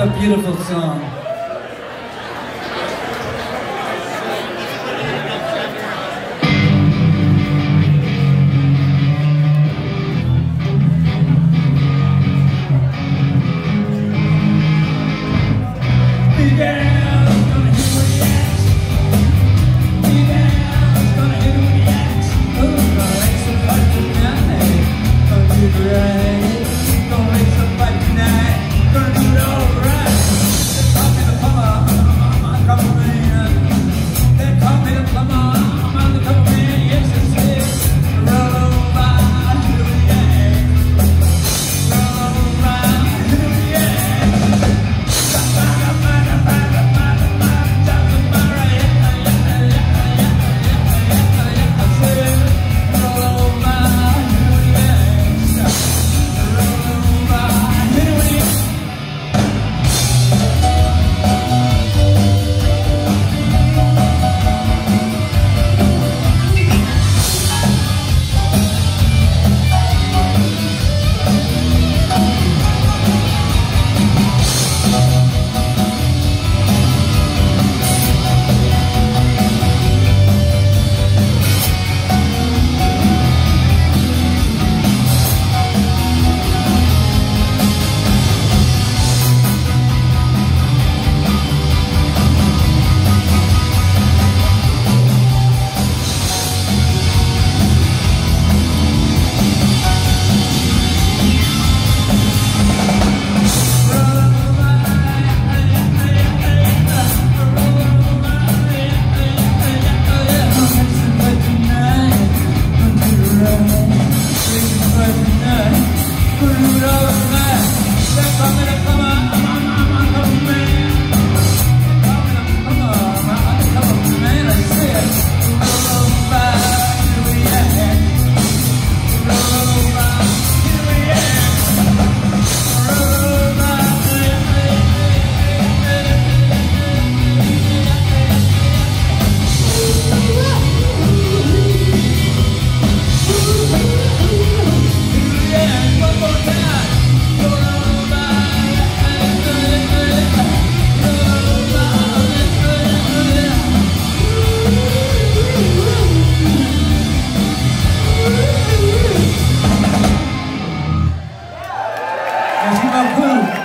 a beautiful song. I'm gonna come on! Cancún.